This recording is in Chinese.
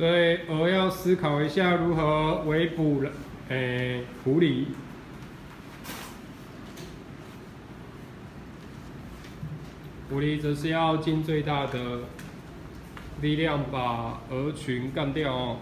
所以鹅要思考一下如何围捕了，诶，狐狸。狐狸则是要尽最大的力量把鹅群干掉哦。